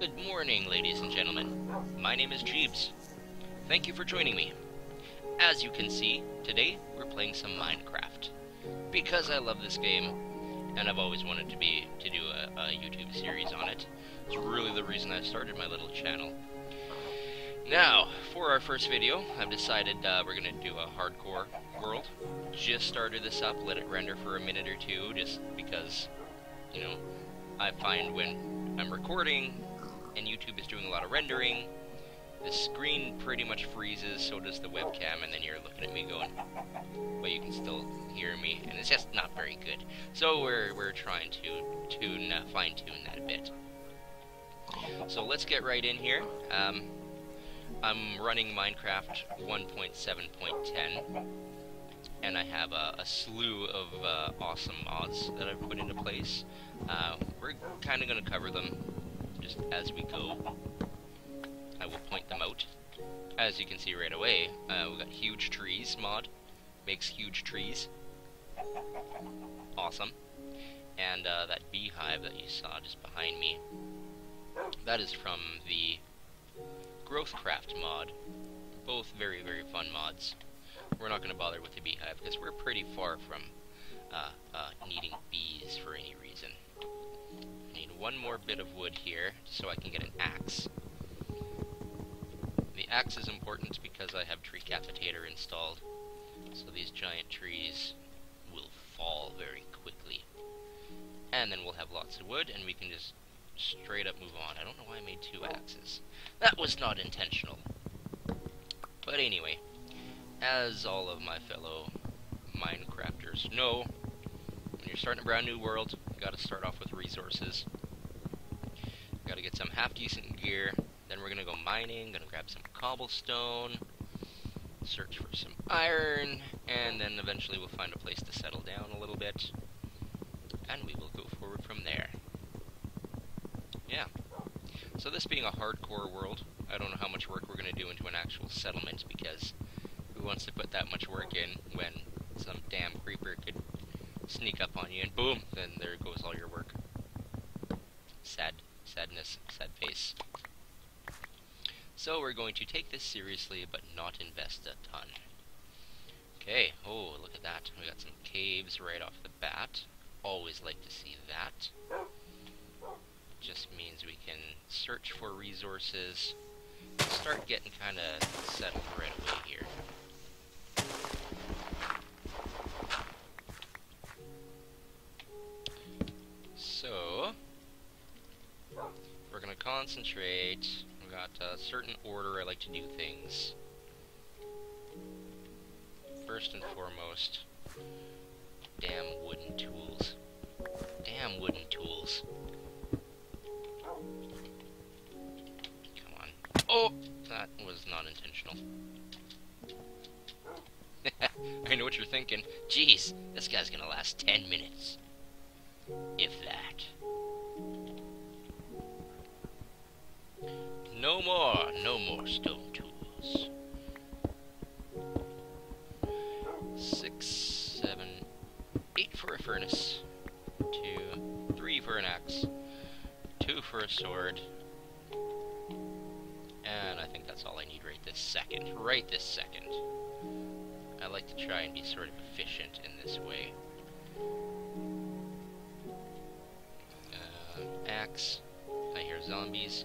Good morning, ladies and gentlemen. My name is Jeebz. Thank you for joining me. As you can see, today we're playing some Minecraft. Because I love this game, and I've always wanted to be to do a, a YouTube series on it. It's really the reason I started my little channel. Now, for our first video, I've decided uh, we're going to do a hardcore world. Just started this up, let it render for a minute or two, just because, you know, I find when I'm recording and YouTube is doing a lot of rendering, the screen pretty much freezes, so does the webcam, and then you're looking at me going, but you can still hear me, and it's just not very good. So we're, we're trying to tune, uh, fine-tune that a bit. So let's get right in here. Um, I'm running Minecraft 1.7.10, and I have a, a slew of uh, awesome mods that I've put into place. Uh, we're kind of going to cover them just as we go. I will point them out. As you can see right away, uh, we got Huge Trees mod. Makes huge trees. Awesome. And uh, that beehive that you saw just behind me, that is from the Growthcraft mod. Both very, very fun mods. We're not going to bother with the beehive because we're pretty far from uh, uh, needing bees for any reason. One more bit of wood here so I can get an axe. The axe is important because I have Treecapitator installed, so these giant trees will fall very quickly. And then we'll have lots of wood, and we can just straight up move on. I don't know why I made two axes. That was not intentional. But anyway, as all of my fellow Minecrafters know, when you're starting a brand new world, you gotta start off with resources. Gotta get some half decent gear, then we're gonna go mining, gonna grab some cobblestone, search for some iron, and then eventually we'll find a place to settle down a little bit, and we will go forward from there. Yeah. So this being a hardcore world, I don't know how much work we're going to do into an actual settlement, because who wants to put that much work in when some damn creeper could sneak up on you and boom, then there goes all your sadness, sad face. So we're going to take this seriously, but not invest a ton. Okay, oh, look at that. We got some caves right off the bat. Always like to see that just means we can search for resources, start getting kind of settled right away here. Concentrate. I've got a certain order I like to do things. First and foremost, damn wooden tools. Damn wooden tools. Come on. Oh! That was not intentional. I know what you're thinking. Jeez, this guy's gonna last 10 minutes. If that. No more, no more stone tools. Six, seven, eight for a furnace. Two, three for an axe. Two for a sword. And I think that's all I need right this second. Right this second. I like to try and be sort of efficient in this way. Uh, axe. I hear zombies.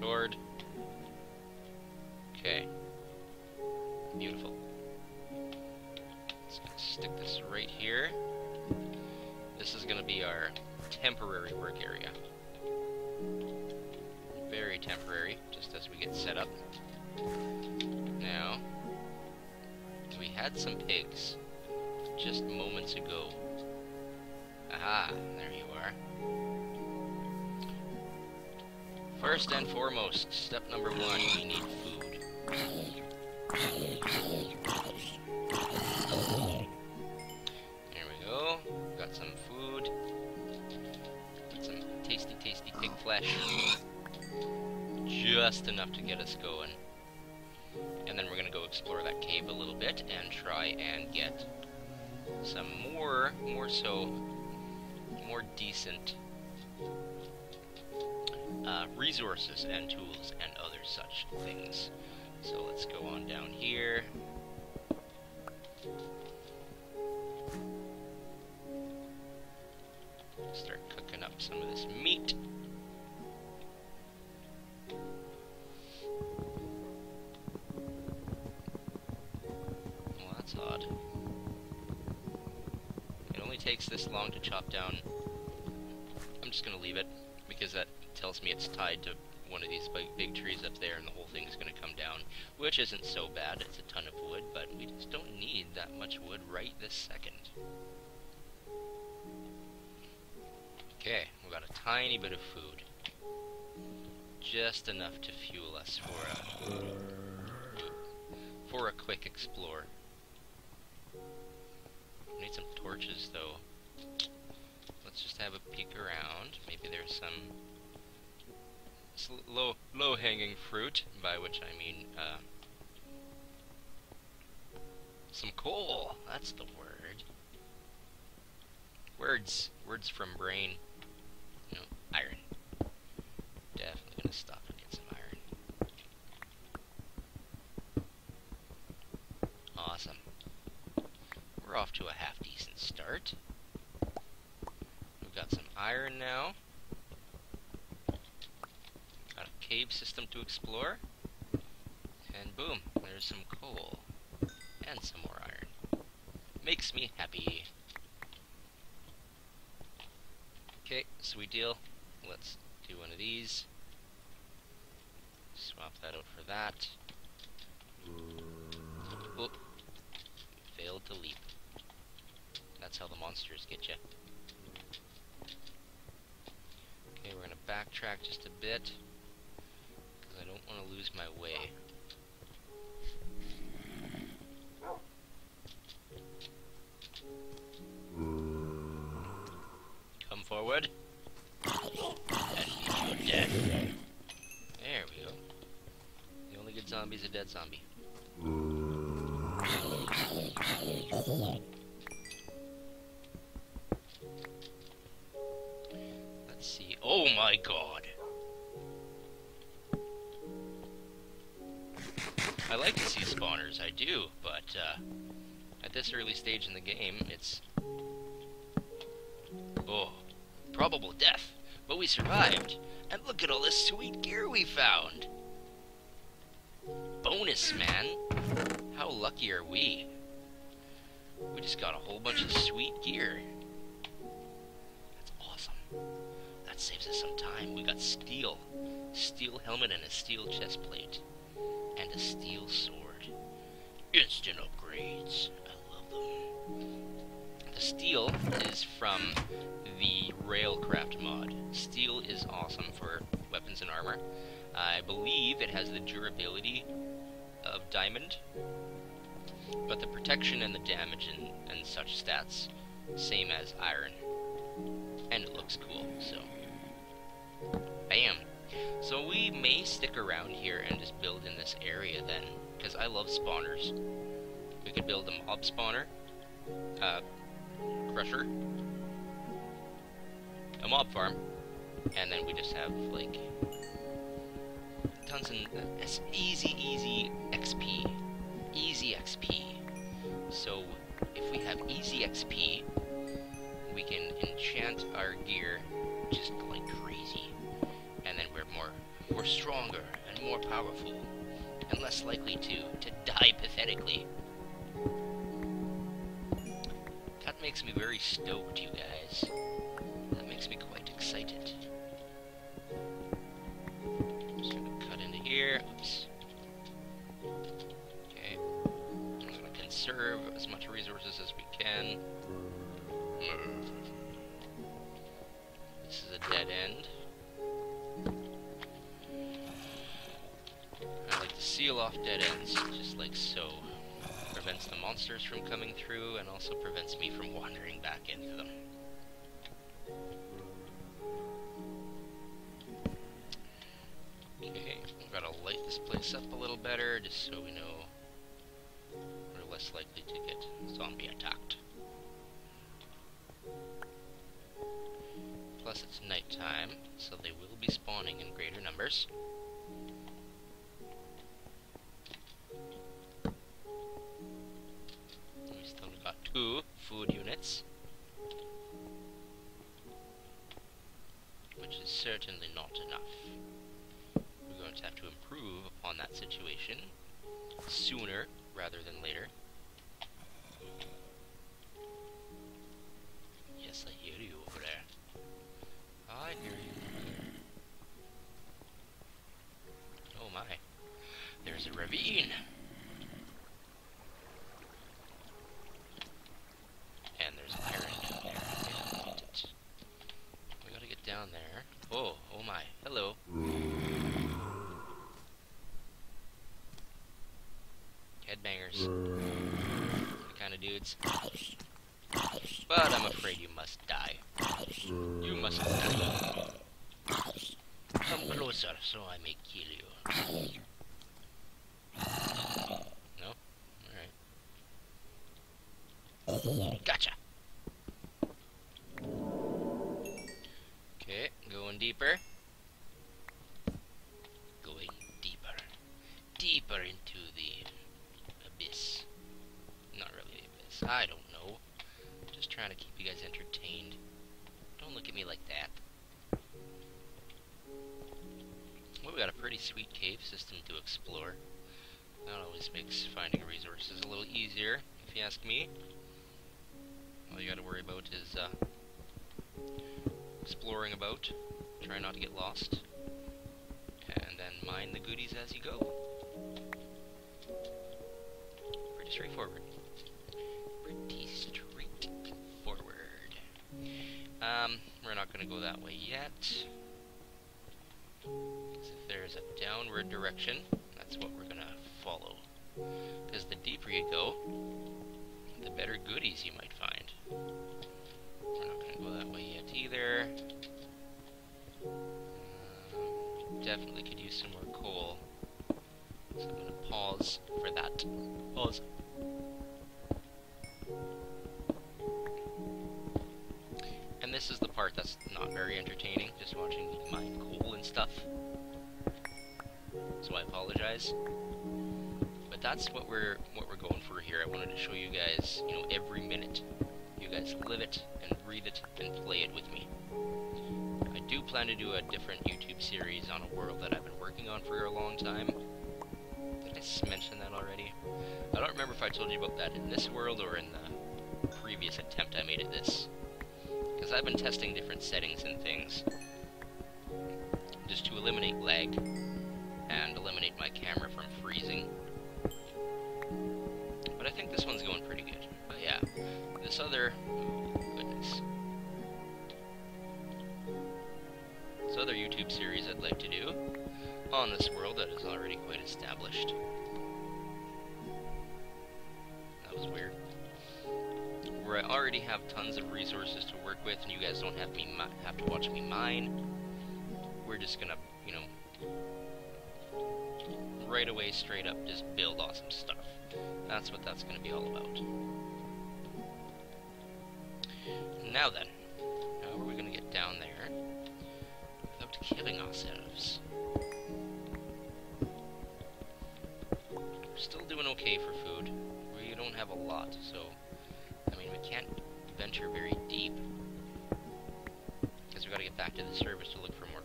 Sword. Okay. Beautiful. Just gonna stick this right here. This is gonna be our temporary work area very temporary, just as we get set up. Now, we had some pigs just moments ago. Aha, there you are. First and foremost, step number one, we need food. There we go, got some food. Got some tasty, tasty pig flesh just enough to get us going. And then we're to go explore that cave a little bit and try and get some more, more so, more decent uh, resources and tools and other such things. So let's go on down here. Start cooking up some of this meat. Well, that's odd. It only takes this long to chop down. I'm just gonna leave it, because that tells me it's tied to one of these big, big trees up there and the whole thing is going to come down, which isn't so bad. It's a ton of wood, but we just don't need that much wood right this second. Okay, we've got a tiny bit of food. Just enough to fuel us for a, for a quick explore. Need some torches, though. Let's just have a peek around. Maybe there's some low low hanging fruit, by which I mean uh, some coal. That's the word. Words, words from brain. You know, iron. Definitely gonna stop and get some iron. Awesome. We're off to a half decent start. We've got some iron now cave system to explore. And boom, there's some coal. And some more iron. Makes me happy. Okay, sweet deal. Let's do one of these. Swap that out for that. Oop. Failed to leap. That's how the monsters get you. Okay, we're gonna backtrack just a bit. Want to lose my way. Come forward. There we go. The only good zombie is a dead zombie. Let's see. Oh my god. I like to see spawners, I do, but uh, at this early stage in the game, it's... Oh, probable death. But we survived. And look at all this sweet gear we found. Bonus, man. How lucky are we? We just got a whole bunch of sweet gear. That's awesome. That saves us some time. We got steel. Steel helmet and a steel chest plate and a steel sword. Instant upgrades. I love them. The steel is from the Railcraft mod. Steel is awesome for weapons and armor. I believe it has the durability of diamond, but the protection and the damage and, and such stats, same as iron. And it looks cool, so. So we may stick around here and just build in this area then, because I love spawners. We could build a mob spawner, uh, crusher, a mob farm, and then we just have, like, tons and uh, easy, easy XP. Easy XP. So, if we have easy XP, we can enchant our gear just like we're stronger and more powerful and less likely to to die pathetically. That makes me very stoked, you guys. That makes me quite excited. Just gonna cut into here. Oops. Okay. I'm gonna conserve as much resources as we can. Off dead ends, just like so. Prevents the monsters from coming through, and also prevents me from wandering back into them. Okay, we've got to light this place up a little better, just so we know we're less likely to get zombie attacked. Plus it's nighttime, so they will be spawning in greater numbers. Which is certainly not enough. We're going to have to improve upon that situation sooner rather than later. Yes, I hear you over there. I hear you. Oh my. There's a ravine. And there's an errand down there. I didn't meet it. We gotta get down there. Oh, oh my. Hello. Headbangers. The kind of dudes. But I'm afraid you must die. You must die. Come closer so I may kill you. No? Alright. Gotcha! Okay, going deeper. Going deeper. Deeper into the abyss. Not really abyss. I don't know. Just trying to keep you guys entertained. Don't look at me like that. Well, we got a pretty sweet cave system to explore. That always makes finding resources a little easier, if you ask me. All you gotta worry about is, uh, exploring about. Try not to get lost. And then mine the goodies as you go. Pretty straightforward. Um, we're not gonna go that way yet. if there's a downward direction, that's what we're gonna follow. Because the deeper you go, the better goodies you might find. We're not gonna go that way yet either. Um, definitely could use some more coal. So I'm gonna pause for that. Pause. Part that's not very entertaining, just watching mine coal and stuff. So I apologize. But that's what we're what we're going for here. I wanted to show you guys, you know, every minute. You guys live it and breathe it and play it with me. I do plan to do a different YouTube series on a world that I've been working on for a long time. Did I mention that already? I don't remember if I told you about that in this world or in the previous attempt I made at this. Because I've been testing different settings and things. Just to eliminate lag and eliminate my camera from freezing. But I think this one's going pretty good. But yeah, this other... ooh, goodness. This other YouTube series I'd like to do on this world that is already quite established. That was weird. Where I already have tons of resources to work with, and you guys don't have me have to watch me mine. We're just gonna, you know, right away, straight up, just build awesome stuff. That's what that's gonna be all about. Now then, how are we gonna get down there without killing ourselves? We're still doing okay for food. We don't have a lot, so venture very deep because we gotta get back to the surface to look for more.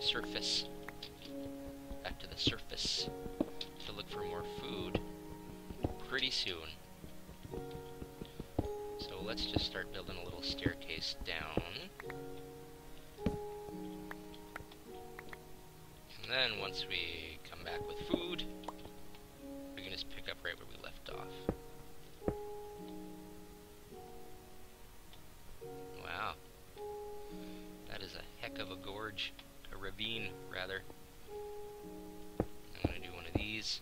Surface. Back to the surface to look for more food pretty soon. So let's just start building a little staircase down. And then once we come back with food, gorge. A ravine, rather. I'm gonna do one of these.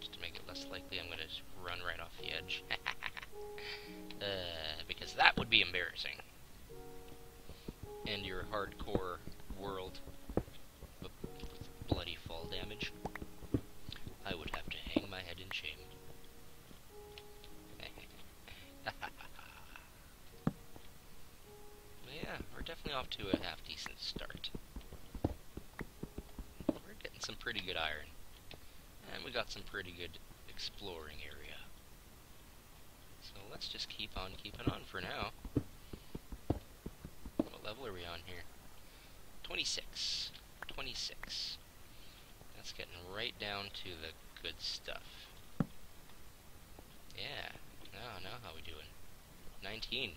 Just to make it less likely I'm gonna run right off the edge. uh, because that would be embarrassing. And your hardcore world of bloody fall damage. I would have to hang my head in shame. Definitely off to a half decent start. We're getting some pretty good iron. And we got some pretty good exploring area. So let's just keep on keeping on for now. What level are we on here? 26. 26. That's getting right down to the good stuff. Yeah. Now, now how we doing? 19.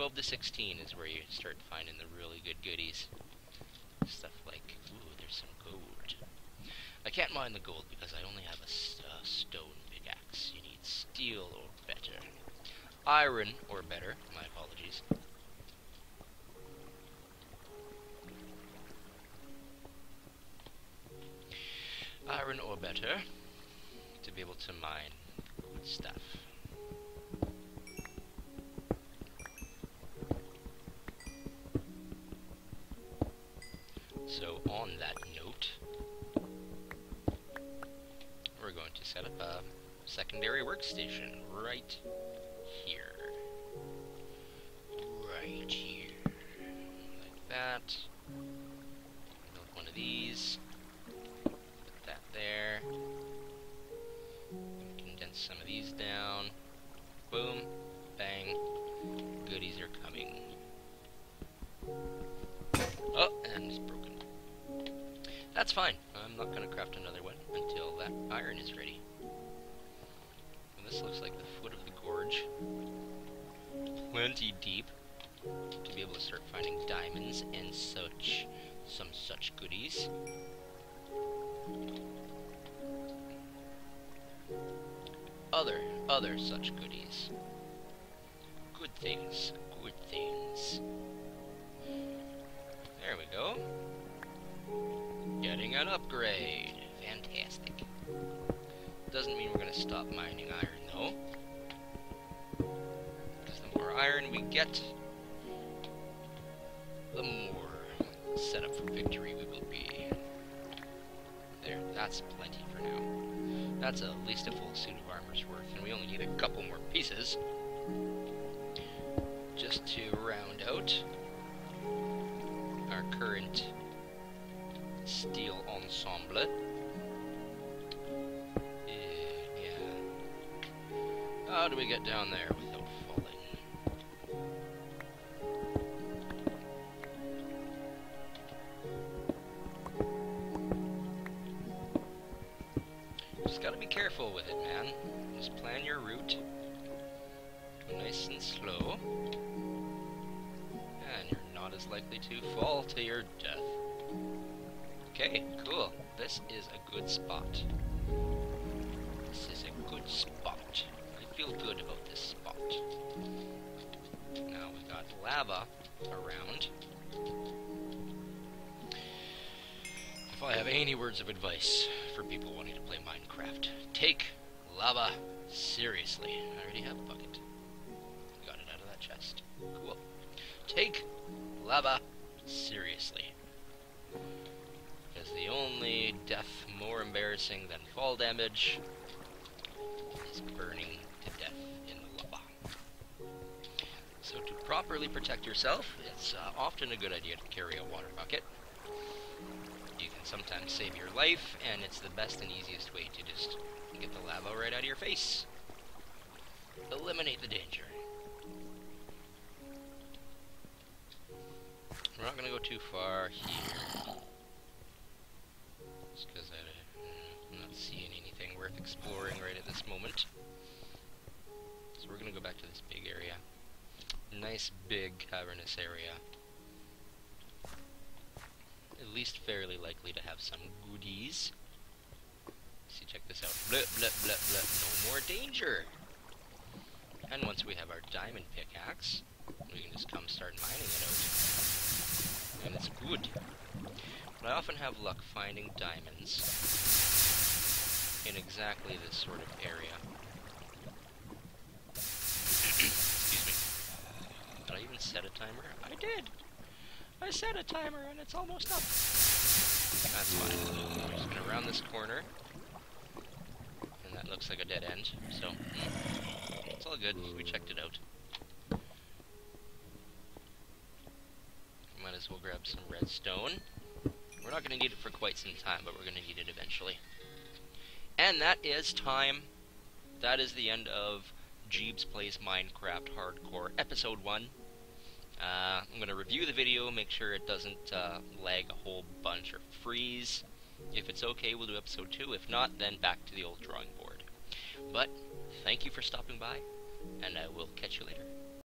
12 to 16 is where you start finding the really good goodies. Stuff like, ooh, there's some gold. I can't mine the gold because I only have a uh, stone pickaxe. You need steel or better. Iron or better, my apologies. Iron or better to be able to mine stuff. So on that note, we're going to set up a secondary workstation right That's fine. I'm not going to craft another one until that iron is ready. And this looks like the foot of the gorge. Plenty deep to be able to start finding diamonds and such, some such goodies. Other, other such goodies. Good things, good things. There we go. Getting an upgrade. Fantastic. Doesn't mean we're going to stop mining iron, though. Because the more iron we get, the more set up for victory we will be. There, that's plenty for now. That's at least a full suit of armor's worth, and we only need a couple more pieces. Just to round out our current steel ensemble. Yeah. How do we get down there without falling? Just gotta be careful with it, man. Just plan your route. Go nice and slow. And you're not as likely to fall to your death. Okay, cool. This is a good spot. This is a good spot. I feel good about this spot. Now we've got lava around. If I have any words of advice for people wanting to play Minecraft, take lava seriously. I already have a bucket. Got it out of that chest. Cool. Take lava more embarrassing than fall damage is burning to death in the lava. So to properly protect yourself, it's uh, often a good idea to carry a water bucket. You can sometimes save your life, and it's the best and easiest way to just get the lava right out of your face. Eliminate the danger. We're not going to go too far here. Exploring right at this moment. So we're going to go back to this big area. Nice big cavernous area at least fairly likely to have some goodies. See, check this out. Blip, blip, blip, blip. No more danger. And once we have our diamond pickaxe, we can just come start mining it out. And it's good. But I often have luck finding diamonds in exactly this sort of area. Excuse me. Did I even set a timer? I did! I set a timer and it's almost up. That's fine. I'm just gonna round this corner. And that looks like a dead end, so mm, it's all good. We checked it out. we'll grab some redstone. We're not going to need it for quite some time, but we're going to need it eventually. And that is time. That is the end of Jeebz Plays Minecraft Hardcore Episode 1. Uh, I'm going to review the video, make sure it doesn't uh, lag a whole bunch or freeze. If it's okay, we'll do Episode 2. If not, then back to the old drawing board. But, thank you for stopping by, and I will catch you later.